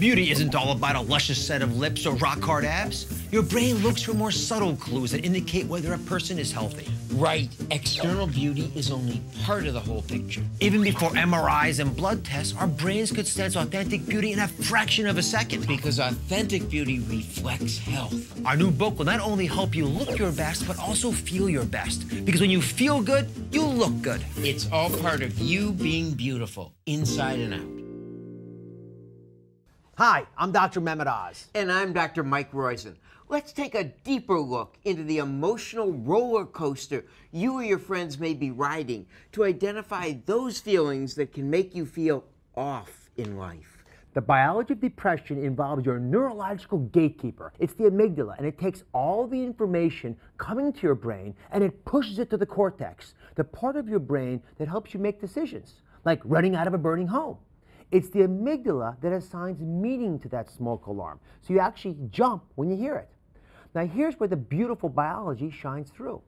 Beauty isn't all about a luscious set of lips or rock hard abs. Your brain looks for more subtle clues that indicate whether a person is healthy. Right. External beauty is only part of the whole picture. Even before MRIs and blood tests, our brains could sense authentic beauty in a fraction of a second. Because authentic beauty reflects health. Our new book will not only help you look your best, but also feel your best. Because when you feel good, you look good. It's all part of you being beautiful, inside and out. Hi, I'm Dr. Mehmet Oz. And I'm Dr. Mike Roizen. Let's take a deeper look into the emotional roller coaster you or your friends may be riding to identify those feelings that can make you feel off in life. The biology of depression involves your neurological gatekeeper. It's the amygdala, and it takes all the information coming to your brain and it pushes it to the cortex, the part of your brain that helps you make decisions, like running out of a burning home. It's the amygdala that assigns meaning to that smoke alarm. So you actually jump when you hear it. Now, here's where the beautiful biology shines through.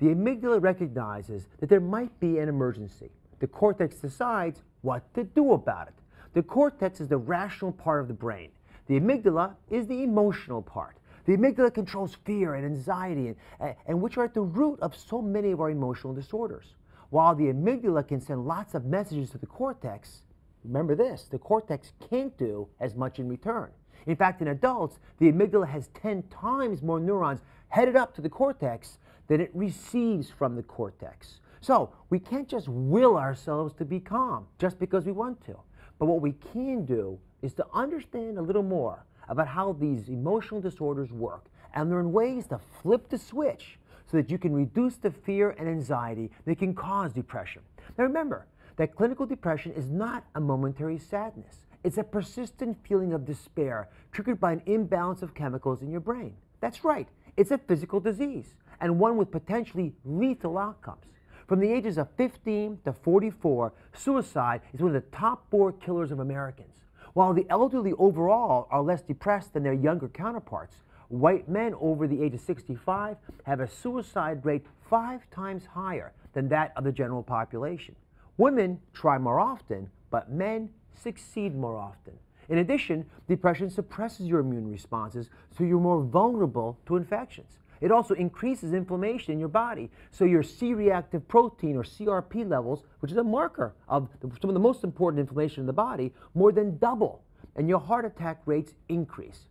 The amygdala recognizes that there might be an emergency. The cortex decides what to do about it. The cortex is the rational part of the brain. The amygdala is the emotional part. The amygdala controls fear and anxiety, and, and which are at the root of so many of our emotional disorders. While the amygdala can send lots of messages to the cortex, Remember this, the cortex can't do as much in return. In fact, in adults, the amygdala has 10 times more neurons headed up to the cortex than it receives from the cortex. So we can't just will ourselves to be calm just because we want to. But what we can do is to understand a little more about how these emotional disorders work and learn ways to flip the switch so that you can reduce the fear and anxiety that can cause depression. Now remember, that clinical depression is not a momentary sadness. It's a persistent feeling of despair triggered by an imbalance of chemicals in your brain. That's right, it's a physical disease and one with potentially lethal outcomes. From the ages of 15 to 44, suicide is one of the top four killers of Americans. While the elderly overall are less depressed than their younger counterparts, white men over the age of 65 have a suicide rate five times higher than that of the general population. Women try more often, but men succeed more often. In addition, depression suppresses your immune responses, so you're more vulnerable to infections. It also increases inflammation in your body, so your C reactive protein or CRP levels, which is a marker of some of the most important inflammation in the body, more than double, and your heart attack rates increase.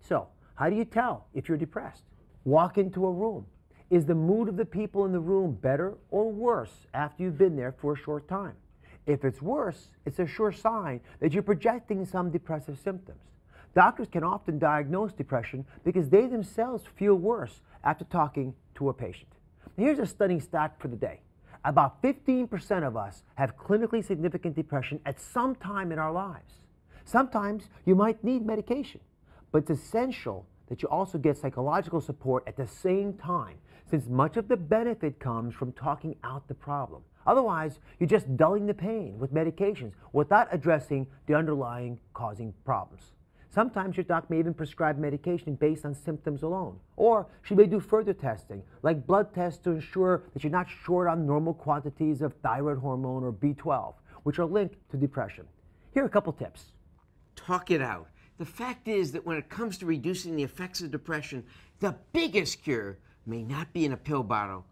So, how do you tell if you're depressed? Walk into a room, is the mood of the people in the room better or worse after you've been there for a short time? If it's worse, it's a sure sign that you're projecting some depressive symptoms. Doctors can often diagnose depression because they themselves feel worse after talking to a patient. Here's a stunning stat for the day. About 15% of us have clinically significant depression at some time in our lives. Sometimes you might need medication, but it's essential that you also get psychological support at the same time since much of the benefit comes from talking out the problem. Otherwise, you're just dulling the pain with medications without addressing the underlying causing problems. Sometimes your doc may even prescribe medication based on symptoms alone. Or she may do further testing, like blood tests to ensure that you're not short on normal quantities of thyroid hormone or B12, which are linked to depression. Here are a couple tips. Talk it out. The fact is that when it comes to reducing the effects of depression, the biggest cure may not be in a pill bottle,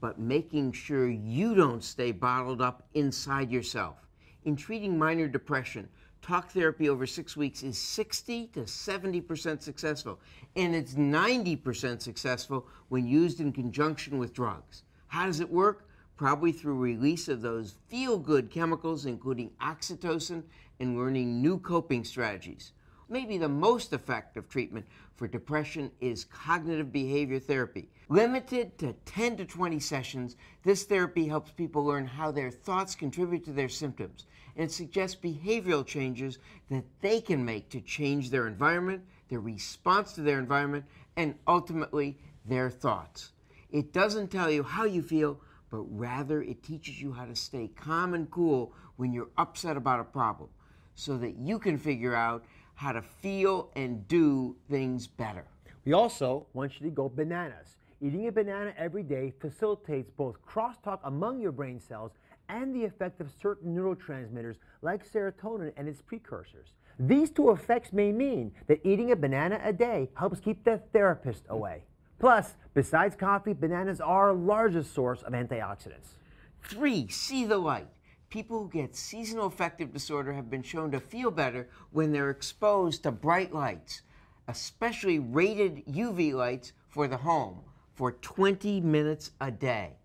but making sure you don't stay bottled up inside yourself. In treating minor depression, talk therapy over six weeks is 60 to 70% successful, and it's 90% successful when used in conjunction with drugs. How does it work? Probably through release of those feel good chemicals, including oxytocin, and learning new coping strategies. Maybe the most effective treatment for depression is cognitive behavior therapy. Limited to 10 to 20 sessions, this therapy helps people learn how their thoughts contribute to their symptoms and suggests behavioral changes that they can make to change their environment, their response to their environment, and ultimately their thoughts. It doesn't tell you how you feel, but rather it teaches you how to stay calm and cool when you're upset about a problem so that you can figure out how to feel and do things better. We also want you to go bananas. Eating a banana every day facilitates both crosstalk among your brain cells and the effect of certain neurotransmitters like serotonin and its precursors. These two effects may mean that eating a banana a day helps keep the therapist away. Plus, besides coffee, bananas are our largest source of antioxidants. Three, see the light. People who get seasonal affective disorder have been shown to feel better when they're exposed to bright lights, especially rated UV lights for the home, for 20 minutes a day.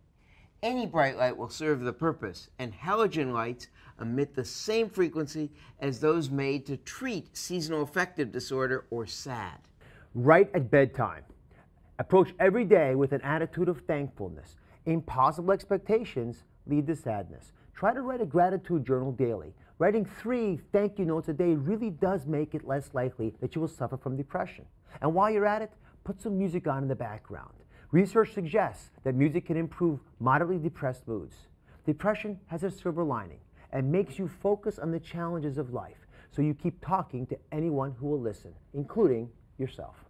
Any bright light will serve the purpose, and halogen lights emit the same frequency as those made to treat seasonal affective disorder or SAD. Write at bedtime. Approach every day with an attitude of thankfulness. Impossible expectations lead to sadness. Try to write a gratitude journal daily. Writing three thank you notes a day really does make it less likely that you will suffer from depression. And while you're at it, put some music on in the background. Research suggests that music can improve moderately depressed moods. Depression has a silver lining and makes you focus on the challenges of life, so you keep talking to anyone who will listen, including yourself.